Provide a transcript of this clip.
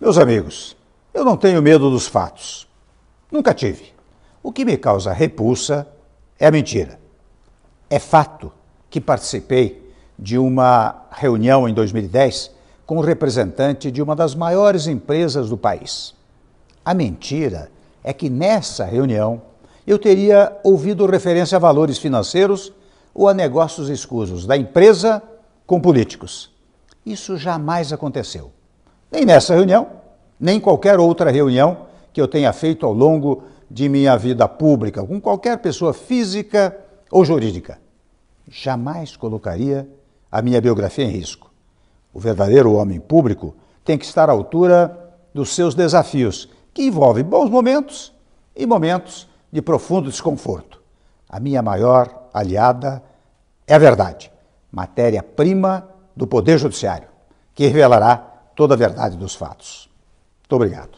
Meus amigos, eu não tenho medo dos fatos. Nunca tive. O que me causa repulsa é a mentira. É fato que participei de uma reunião em 2010 com um representante de uma das maiores empresas do país. A mentira é que nessa reunião eu teria ouvido referência a valores financeiros ou a negócios escusos da empresa com políticos. Isso jamais aconteceu nem nessa reunião, nem em qualquer outra reunião que eu tenha feito ao longo de minha vida pública, com qualquer pessoa física ou jurídica. Jamais colocaria a minha biografia em risco. O verdadeiro homem público tem que estar à altura dos seus desafios, que envolvem bons momentos e momentos de profundo desconforto. A minha maior aliada é a verdade, matéria-prima do Poder Judiciário, que revelará toda a verdade dos fatos. Muito obrigado.